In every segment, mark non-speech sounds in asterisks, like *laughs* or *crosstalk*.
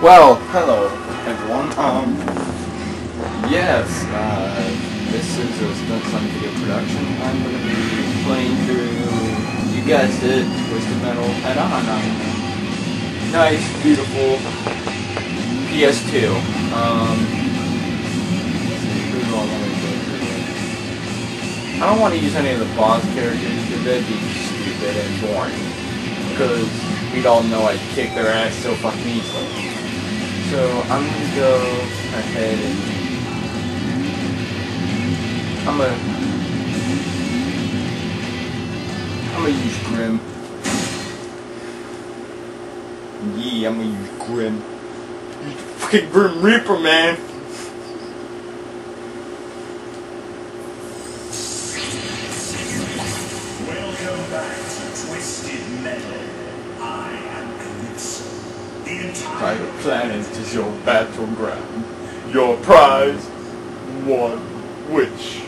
Well, hello everyone. Um, yes, uh, this is a StuntSlam video production. I'm going to be playing through, you guessed it, Twisted Metal on. Um, nice, beautiful PS2. Um? I don't want to use any of the boss characters because they'd be stupid and boring. Because we'd all know I'd kick their ass so fucking easily. So I'm gonna go ahead and I'm gonna I'm gonna use Grim. Yeah, I'm gonna use Grim. Use the fucking Grim Reaper, man. Welcome back to Twisted Metal. I am Calypso. The entire Planet is your battleground. Your prize, one which.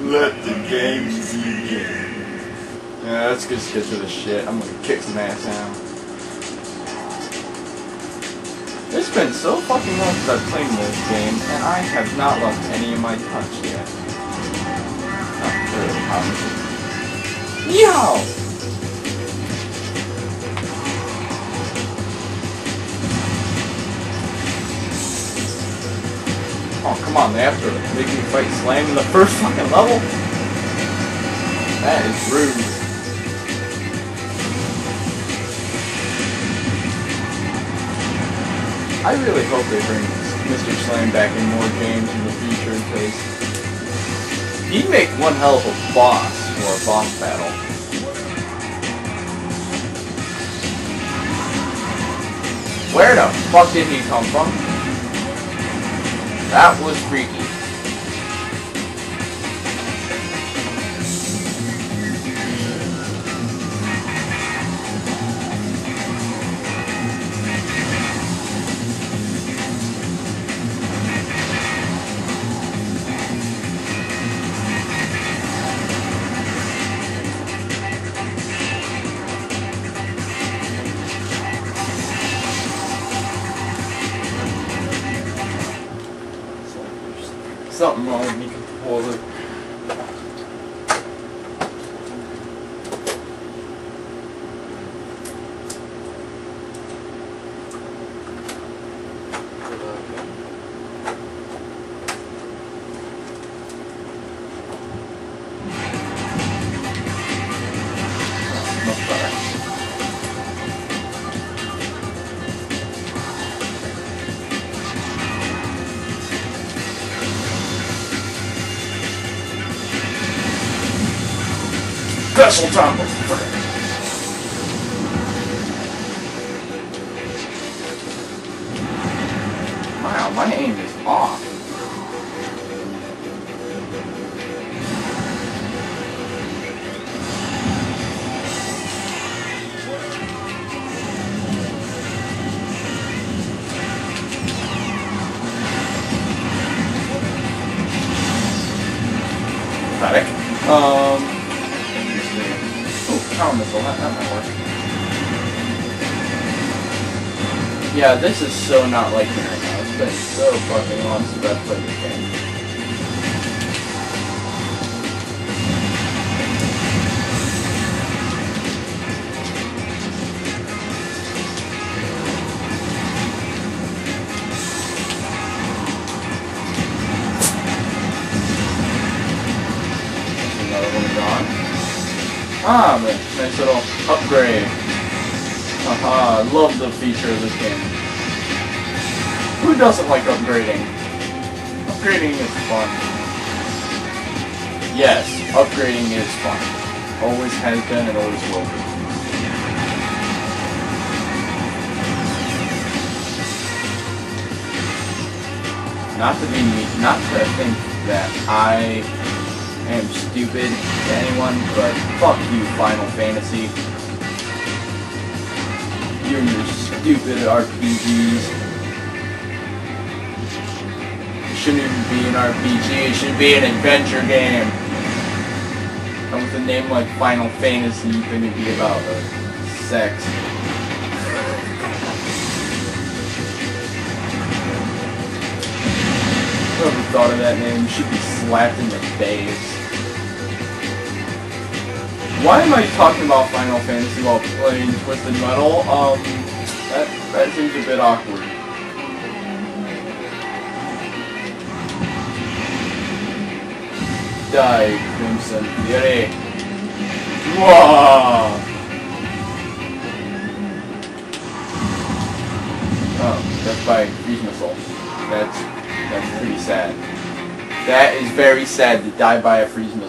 Let the games begin. Yeah, let's just get to the shit. I'm gonna kick some ass now. It's been so fucking long since I've played this game, and I have not lost any of my touch yet. Not really, obviously. Yo! Come on, they have to make me fight Slam in the *laughs* first fucking level? That is rude. I really hope they bring Mr. Slam back in more games in the future because he'd make one hell of a boss for a boss battle. Where the fuck did he come from? That was freaky. Something wrong with me controller. Much Special time. Wow, my aim is off. Um. Power missile. That, that might work. Yeah, this is so not like me right now. It's been so fucking long since I've played this game. Ah, nice little upgrade. Haha, I love the feature of this game. Who doesn't like upgrading? Upgrading is fun. Yes, upgrading is fun. Always has been and always will be. Not to be not to think that I am stupid to anyone, but fuck you, Final Fantasy. You and your stupid RPGs. It shouldn't even be an RPG, it should be an adventure game. And with a name like Final Fantasy, you couldn't be about uh, sex. Thought of that name you should be slapped in the face. Why am I talking about Final Fantasy while playing Twisted Metal? Um, that, that seems a bit awkward. Die, Crimson Fury. Whoa! Oh, that's by Freeze Missile. That's, that's pretty sad. That is very sad to die by a Freeze.